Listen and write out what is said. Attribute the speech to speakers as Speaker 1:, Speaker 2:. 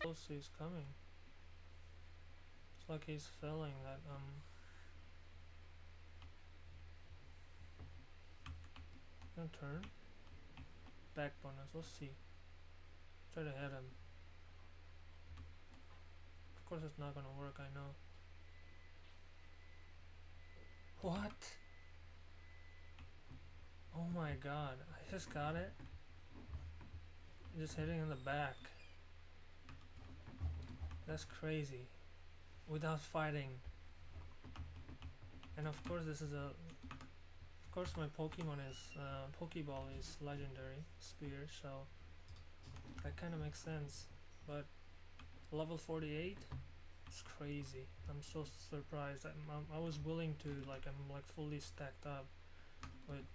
Speaker 1: close he's coming. It's like he's feeling that um gonna turn. Back bonus, let's see. Try to hit him. Of course it's not gonna work, I know. What? Oh my god, I just got it. Just hitting in the back. That's crazy. Without fighting. And of course this is a... Of course my Pokemon is... Uh, Pokeball is legendary sphere, so... That kind of makes sense. But... Level 48? It's crazy. I'm so surprised. I'm, I'm, I was willing to, like, I'm like fully stacked up with